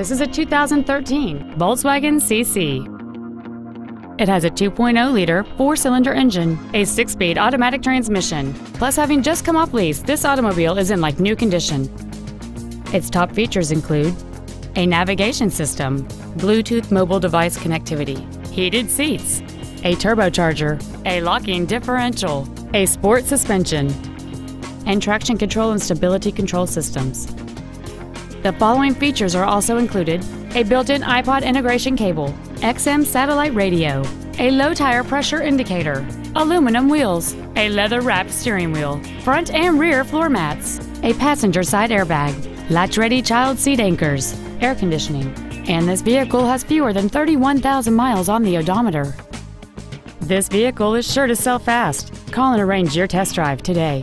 This is a 2013 Volkswagen CC. It has a 2.0-liter four-cylinder engine, a six-speed automatic transmission. Plus, having just come off lease, this automobile is in like new condition. Its top features include a navigation system, Bluetooth mobile device connectivity, heated seats, a turbocharger, a locking differential, a sport suspension, and traction control and stability control systems. The following features are also included a built-in iPod integration cable, XM satellite radio, a low tire pressure indicator, aluminum wheels, a leather-wrapped steering wheel, front and rear floor mats, a passenger side airbag, latch-ready child seat anchors, air conditioning, and this vehicle has fewer than 31,000 miles on the odometer. This vehicle is sure to sell fast. Call and arrange your test drive today.